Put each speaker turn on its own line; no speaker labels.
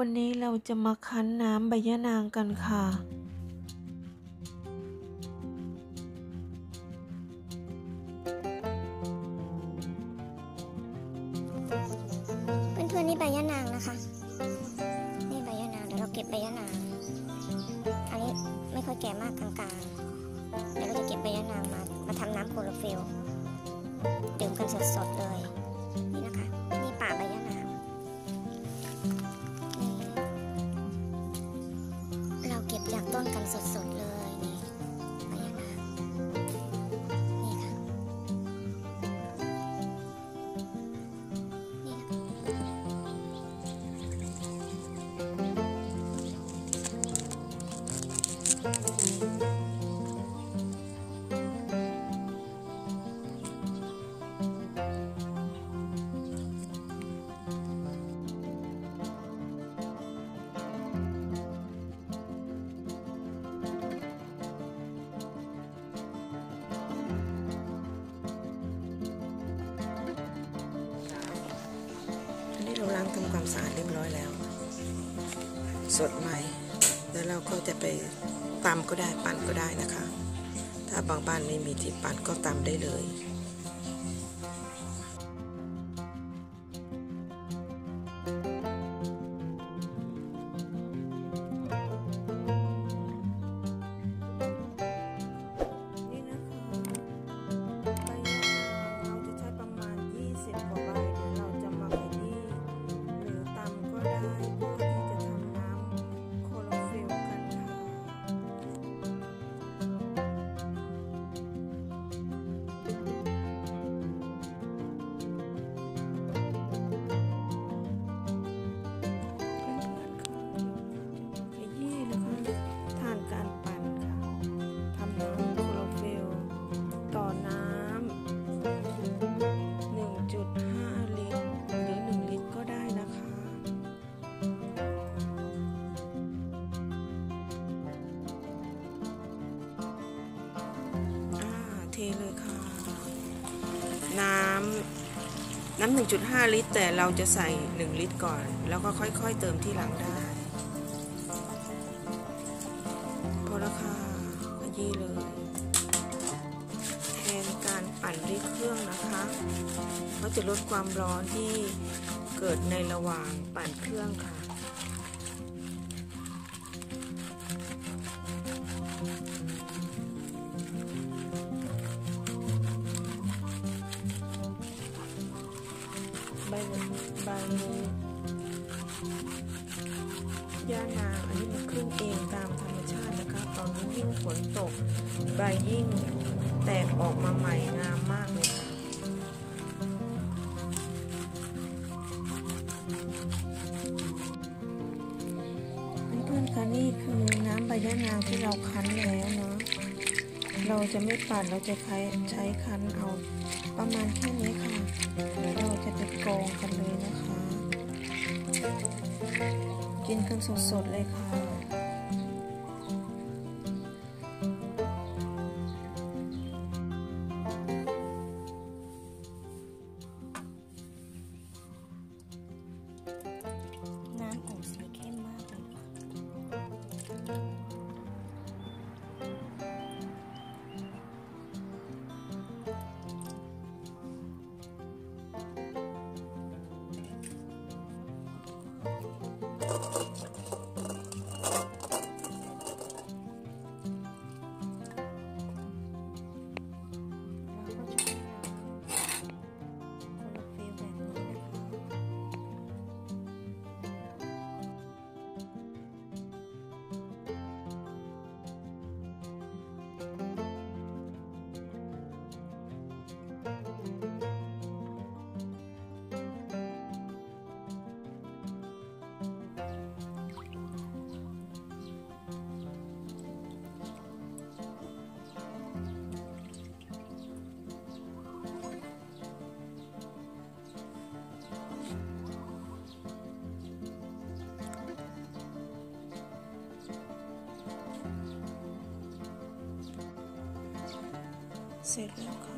วันนี้เราจะมาคั้นน้ำใบยะนางกันค่ะ
เพื่อนๆนี่ใบยะนางนะคะ นี่ใบยะนางเดี๋ยวเราเก็บใบยะนาง อันนี้ไม่ค่อยแก่มากกลางๆ เดี๋ยวเราจะเก็บใบยะนางมา มาทำน้ำโคลอฟิลดื่มกันสดๆเลย นี่นะคะ นี่ป่าใบยะนาง สดๆ เรา
ล้างทำความสะอาดเรียบร้อยแล้ว สดใหม่ แล้วเราก็จะไปตำก็ได้ปั่นก็ได้นะคะ ถ้าบางบ้านไม่มีที่ปั่นก็ตำได้เลย เลยค่ะ น้ำน้ำ 1.5 ลิตร แต่เราจะใส่ 1 ลิตรก่อน แล้วก็ค่อยๆเติมที่หลังได้พอแล้วค่ะขยี้เลย แทนการปั่นด้วยเครื่องนะคะเขาจะลดความร้อนที่เกิดในระหว่างปั่นเครื่องค่ะ ใบย่านางอันนี้มันขึ้นเองตามธรรมชาตินะคะ ตอนนี้ยิ่งฝนตกใบยิ่งแตกออกมาใหม่งามมากเลยค่ะเพื่อนๆคะนี่คือน้ำใบยะนางที่เราคั้นแล้วเนาะ เราจะไม่ปั่นเราจะใช้ใช้คั้นเอาประมาณแค่นี้ค่ะเดี๋ยวเราจะไปกรองกันเลยนะคะ กินกันสดๆเลยค่ะ
เ Segundo.